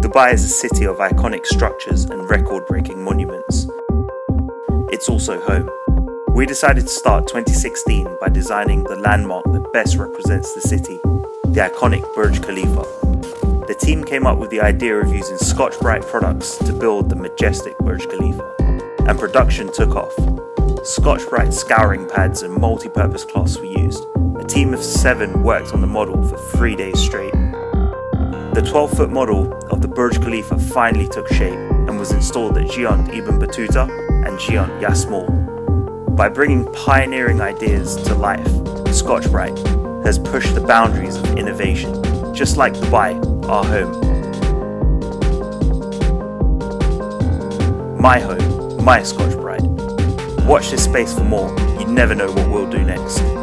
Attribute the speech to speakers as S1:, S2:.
S1: Dubai is a city of iconic structures and record breaking monuments. It's also home. We decided to start 2016 by designing the landmark that best represents the city, the iconic Burj Khalifa. The team came up with the idea of using Scotch-Brite products to build the majestic Burj Khalifa, and production took off. Scotch-Brite scouring pads and multi-purpose cloths were used. A team of seven worked on the model for three days straight. The 12 foot model of the Burj Khalifa finally took shape and was installed at Giant Ibn Battuta and Giant Yas By bringing pioneering ideas to life, Scotch-Brite has pushed the boundaries of innovation, just like Dubai, our home. My home, my Scotch-Brite. Watch this space for more, you never know what we'll do next.